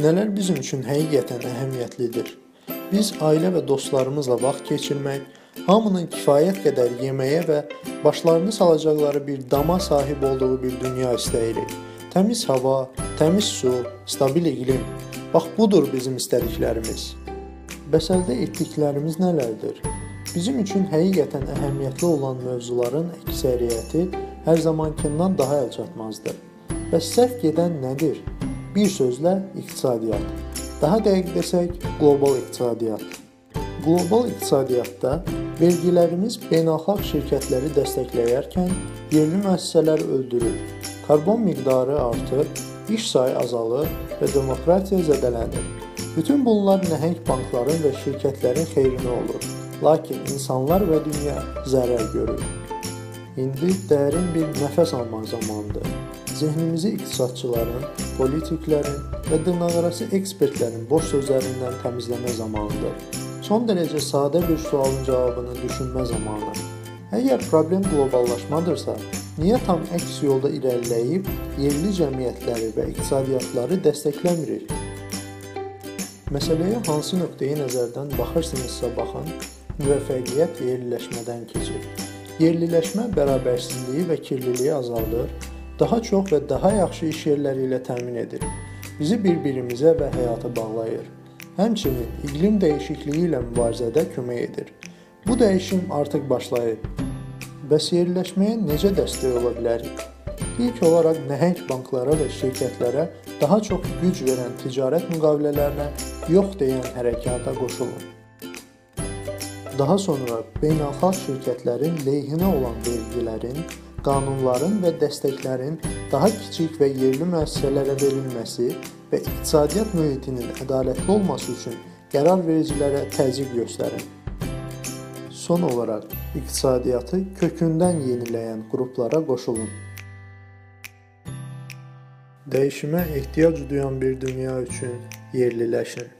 Nələr bizim üçün həqiqətən əhəmiyyətlidir? Biz ailə və dostlarımızla vaxt keçirmək, hamının kifayət qədər yeməyə və başlarını salacaqları bir dama sahib olduğu bir dünya istəyirik. Təmiz hava, təmiz su, stabil iqlim. Bax budur bizim istədiklərimiz. Bəs əldə etdiklərimiz nələrdir? Bizim üçün həqiqətən əhəmiyyətli olan mövzuların əksəriyyəti hər zamankindən daha əlçatmazdır. Bəs səhv gedən nədir? Bir sözlə iqtisadiyyat. Daha dəqiq desək, qlobal iqtisadiyyat. Qlobal iqtisadiyyatda vergilərimiz beynəlxalq şirkətləri dəstəkləyərkən yerli müəssisələr öldürür. Karbon miqdarı artır, iş sayı azalır və demokratiya zədələnir. Bütün bunlar nəhəng bankların və şirkətlərin xeyrinə olur. Lakin insanlar və dünya zərər görür. İndi dərin bir nəfəs almaq zamanıdır. Zehnimizi iqtisadçıların, politiklərin və dırnaqarası ekspertlərin boş sözlərindən təmizləmə zamanıdır. Son dərəcə sadə bir sualın cavabını düşünmə zamanı. Əgər problem qloballaşmadırsa, niyə tam əks yolda irəliləyib yerli cəmiyyətləri və iqtisadiyyatları dəstəkləmirik? Məsələyə hansı nöqteyi nəzərdən baxırsınızsa baxın, müvəffəqiyyət yerliləşmədən keçir. Yerliləşmə bərabərsizliyi və kirliliyi azaldır, daha çox və daha yaxşı iş yerləri ilə təmin edir. Bizi bir-birimizə və həyata bağlayır. Həmçinin iqlim dəyişikliyi ilə mübarizədə kömək edir. Bu dəyişim artıq başlayıb. Bəs yerləşməyə necə dəstək ola bilərik? İlk olaraq nəhəng banklara və şirkətlərə daha çox güc verən ticarət müqavilələrinə yox deyən hərəkata qoşulun. Daha sonra beynəlxalq şirkətlərin leyhinə olan vergilərin, qanunların və dəstəklərin daha kiçik və yerli müəssisələrə verilməsi və iqtisadiyyat mühitinin ədalətli olması üçün qərar vericilərə təzyiq göstərin. Son olaraq iqtisadiyyatı kökündən yeniləyən qruplara qoşulun. Dəyişimə ehtiyac duyan bir dünya üçün yerliləşin.